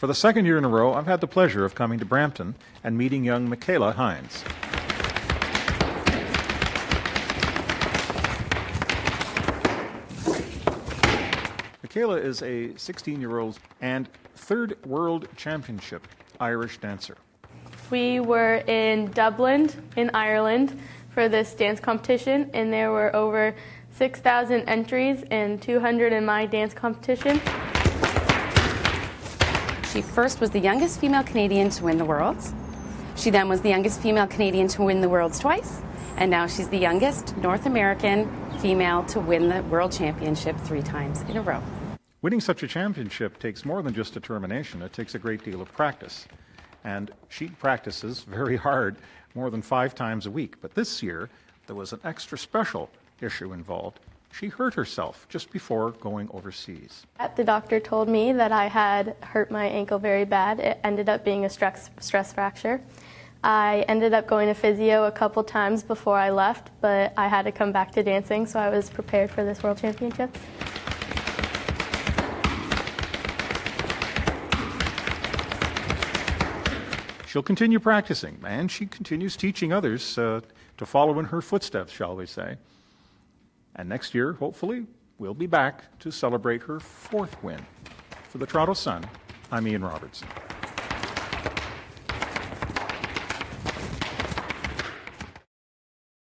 For the second year in a row, I've had the pleasure of coming to Brampton and meeting young Michaela Hinds. Michaela is a 16 year old and third world championship Irish dancer. We were in Dublin, in Ireland, for this dance competition, and there were over 6,000 entries and 200 in my dance competition. She first was the youngest female Canadian to win the Worlds. She then was the youngest female Canadian to win the Worlds twice, and now she's the youngest North American female to win the World Championship three times in a row. Winning such a championship takes more than just determination, it takes a great deal of practice. And she practices very hard, more than five times a week. But this year, there was an extra special issue involved. She hurt herself just before going overseas. The doctor told me that I had hurt my ankle very bad. It ended up being a stress, stress fracture. I ended up going to physio a couple times before I left, but I had to come back to dancing, so I was prepared for this World Championships. She'll continue practicing, and she continues teaching others uh, to follow in her footsteps, shall we say. And next year, hopefully, we'll be back to celebrate her fourth win. For the Toronto Sun, I'm Ian Robertson.